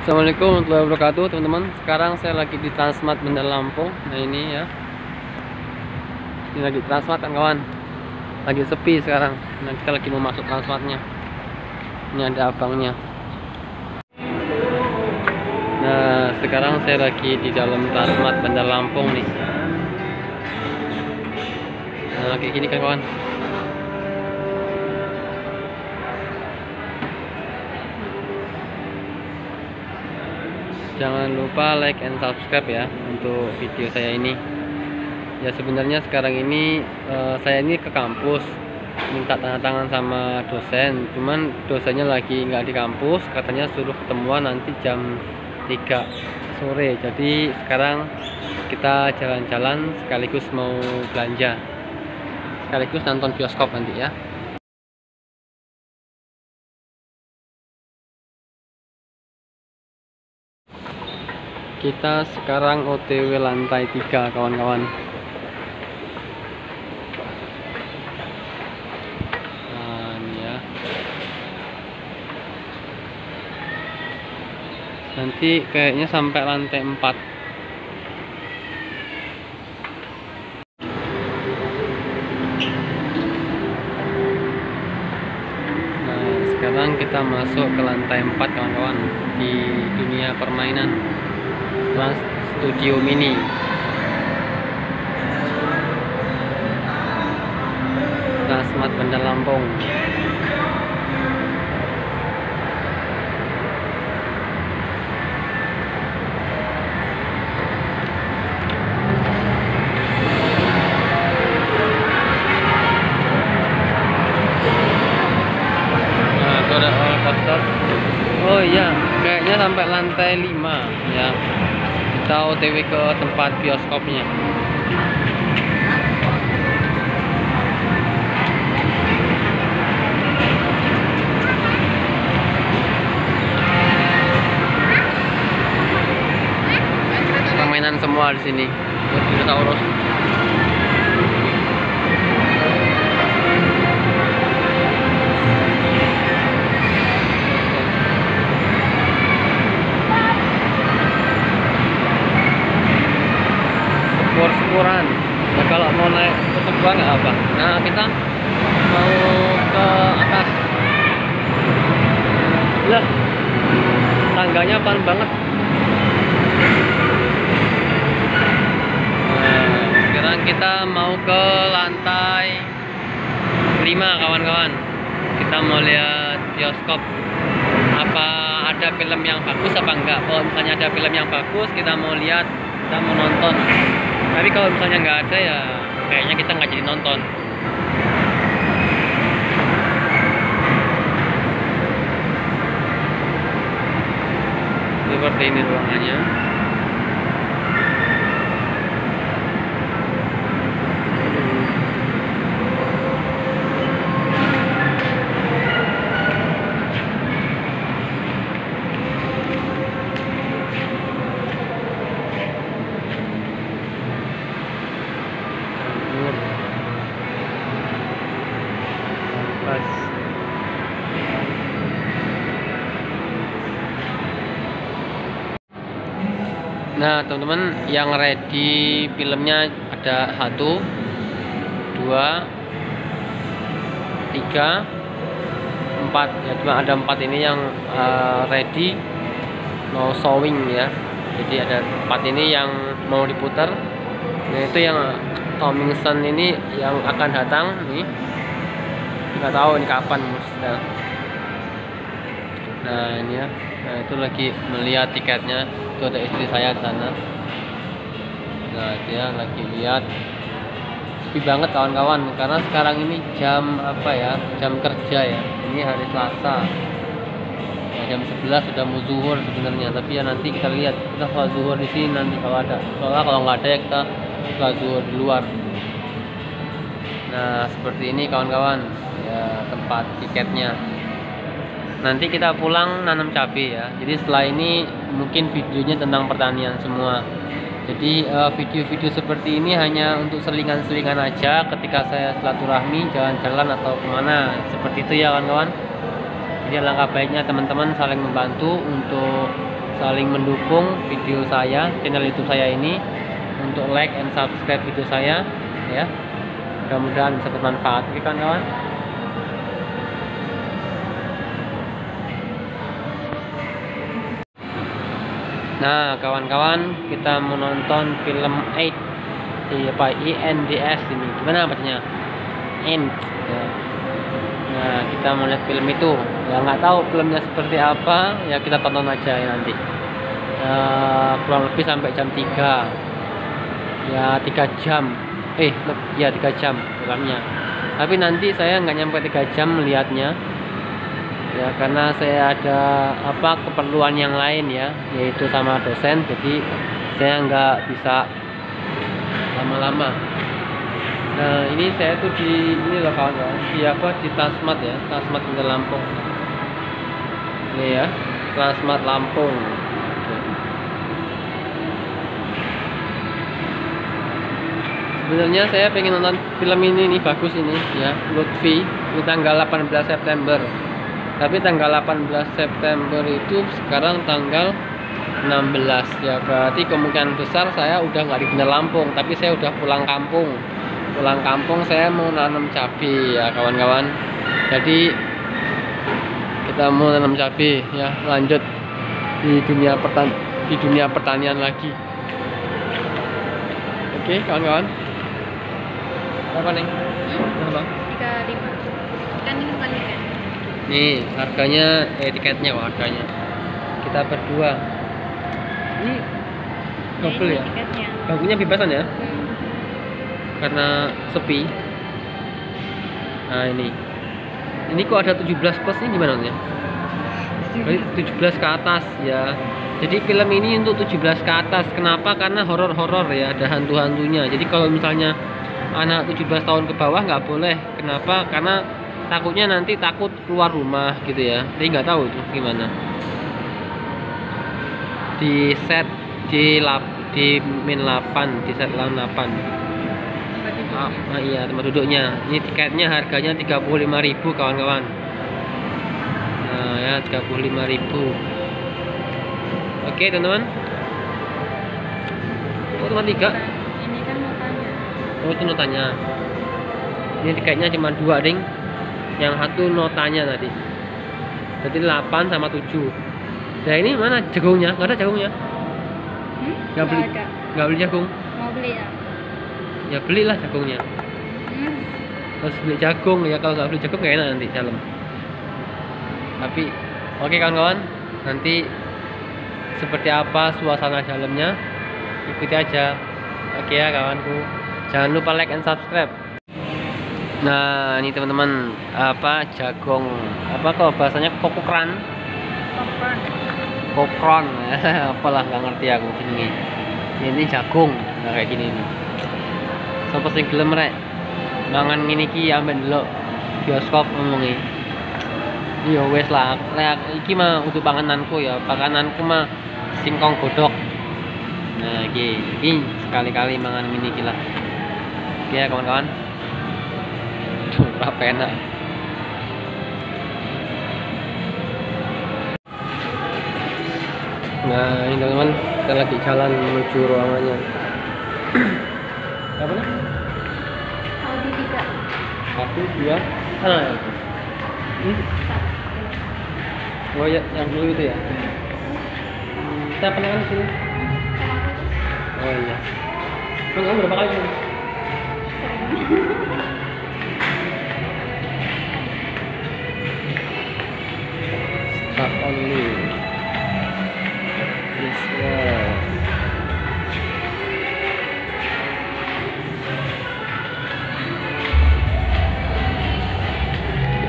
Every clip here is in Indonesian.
Assalamualaikum warahmatullahi wabarakatuh teman-teman. Sekarang saya lagi di Transmart Bandar Lampung. Nah ini ya. Ini lagi Transmart kan kawan? Lagi sepi sekarang. Nah kita lagi mau masuk Transmartnya. Ini ada abangnya. Nah sekarang saya lagi di dalam Transmart Bandar Lampung nih. Nah kayak gini kan kawan jangan lupa like and subscribe ya untuk video saya ini. Ya sebenarnya sekarang ini uh, saya ini ke kampus minta tanda tangan sama dosen. Cuman dosennya lagi nggak di kampus katanya suruh ketemuan nanti jam 3 sore. Jadi sekarang kita jalan-jalan sekaligus mau belanja. Sekaligus nonton bioskop nanti ya kita sekarang OTW lantai 3 kawan-kawan. Nah nanti kayaknya sampai lantai 4 Nah, sekarang kita masuk ke lantai 4 kawan-kawan di dunia permainan Trans Studio Mini. Transmart Bandar Lampung. Nah. Oh iya, kayaknya sampai lantai 5 ya. Kita OTW ke tempat bioskopnya. Permainan semua di sini. Buat dinosaurus. Sepur-sepuran nah, kalau mau naik sepur-sepuran nggak apa nah kita mau ke atas. Lah tangganya pan banget? Nah, sekarang kita mau ke lantai 5 kawan-kawan. Kita mau lihat bioskop. Apa ada film yang bagus apa enggak? Kalau misalnya ada film yang bagus kita mau lihat kita mau nonton tapi kalau misalnya nggak ada ya kayaknya kita nggak jadi nonton. Seperti ini ruangannya Pas. Nah, teman-teman yang ready filmnya ada satu, dua, tiga, empat. Ya cuma ada empat ini yang uh, ready mau showing ya. Jadi ada empat ini yang mau diputar. Nah, itu yang Tomingson ini yang akan datang nih nggak tahu ini kapan Musda. nah ini ya. Nah itu lagi melihat tiketnya. Itu ada istri saya di sana. Nah dia lagi lihat. Sepi banget kawan-kawan. Karena sekarang ini jam apa ya? Jam kerja ya. Ini hari Selasa. Nah, jam 11 sudah mau zuhur sebenarnya. Tapi ya nanti kita lihat. Kita sholat zuhur di sini nanti kalau ada. Soalnya kalau nggak ada ya kita zuhur di luar. Nah seperti ini kawan-kawan ya tempat tiketnya. Nanti kita pulang nanam cabai ya. Jadi setelah ini mungkin videonya tentang pertanian semua. Jadi eh, video-video seperti ini hanya untuk selingan-selingan aja ketika saya silaturahmi jalan-jalan atau ke mana. Seperti itu ya kawan-kawan. Jadi langkah baiknya teman-teman saling membantu untuk saling mendukung video saya channel youtube saya ini. Untuk like and subscribe video saya ya. Mudah-mudahan bisa bermanfaat. Oke kan Nah, kawan-kawan, kita menonton film 8 di apa INDS ini. Gimana bacanya? End. Ya. Nah, kita mau lihat film itu. Ya nggak tahu filmnya seperti apa, ya kita tonton aja ya nanti. Ya, kurang lebih sampai jam 3. Ya, 3 jam. Eh, ya 3 jam filmnya. Tapi nanti saya nggak nyampe 3 jam melihatnya ya karena saya ada apa keperluan yang lain ya yaitu sama dosen jadi saya nggak bisa lama-lama. Nah ini saya tuh di ini loh kawan-kawan di apa di Tasmat ya Tasmat di Lampung. Ini ya Tasmat Lampung. Sebenarnya saya pengen nonton film ini nih bagus ini ya Lutfi di tanggal 18 September tapi tanggal 18 September itu sekarang tanggal 16 ya berarti kemungkinan besar saya udah nggak di Bener Lampung tapi saya udah pulang kampung. Pulang kampung saya mau nanam cabai ya kawan-kawan. Jadi kita mau nanam cabai ya lanjut di dunia pertan di dunia pertanian lagi. Oke kawan-kawan. Apa nih berapa? 35 kan ini bukan tiket nih harganya eh tiketnya wah harganya. Kita berdua. Ini double ya? tiketnya. Bangkunya bebasan ya? Hmm. karena sepi. Nah ini. Ini kok ada 17 plus ini gimana Berarti 17 ke atas ya. Jadi film ini untuk 17 ke atas. Kenapa? Karena horor-horor ya ada hantu-hantunya. Jadi kalau misalnya anak 17 tahun ke bawah nggak boleh. Kenapa? Karena takutnya nanti takut keluar rumah gitu ya. Tapi nggak tahu itu gimana. Di set di lap di min 8 di set 8 ah, ah, iya tempat duduknya. Ini tiketnya harganya 35.000 kawan-kawan. Nah ya 35.000 oke teman-teman. Oh teman tiga. Ini kan notanya oh itu ini tiketnya cuma dua ring yang satu notanya tadi. Jadi 8 sama 7 nah ini mana jagungnya? Nggak ada jagungnya? Hmm? nggak beli? Ada. Nggak beli jagung? Mau beli ya? Ya belilah jagungnya. Hmm. terus beli jagung ya kalau nggak beli jagung nggak enak nanti dalam. Tapi oke kawan-kawan nanti seperti apa suasana dalamnya ikuti aja. Oke ya kawanku. Jangan lupa like and subscribe Nah, ini teman-teman apa jagong apa kok bahasanya kokokran? Kokron. Apalah nggak ngerti aku ini. Ini jagung nah, kayak gini nih. Sopo sing gelem rek? Mangan ngene iki ambek ndelok bioskop ngomongi. Iya wes lah, lek iki mah untuk pangananku ya, pangananku mah singkong godok. Nah, iki, iki sekali-kali mangan ngene iki lah. Oke ya kawan-kawan berapa enak? Nah ini teman-teman kita lagi jalan menuju ruangannya. Apa nih? Audi tiga. Satu dua. Sana ya hmm? oh ya yang dulu itu ya? Hmm, kita pernah kan sini? Oh iya. Kamu berapa kali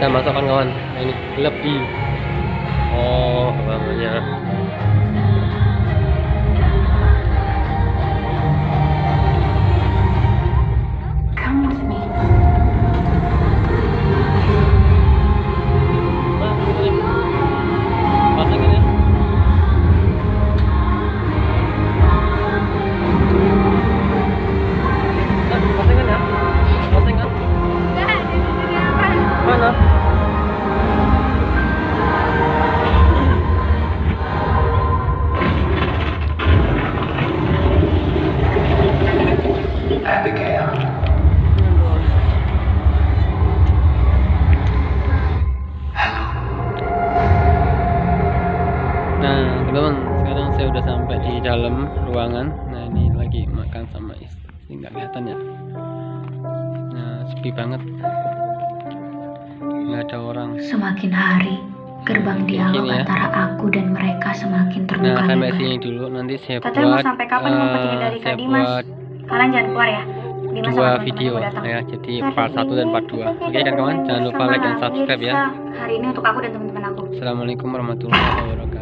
Kita masukkan kawan. Nah, ini lebih. Oh, namanya. Sepi banget nggak ada orang Semakin hari, gerbang dialog Gini ya. antara aku dan mereka semakin terbuka nah sampai lebar. sini dulu nanti saya mau buat sampai kapan ngumpetin dari eh, Kak saya Dimas? buat Kalian jangan keluar ya. Dimas dua video mau ya jadi part 1 dan part 2 oke kan kawan jangan lupa like dan subscribe ya Hari ini untuk aku dan teman-teman aku. Assalamualaikum warahmatullahi wabarakatuh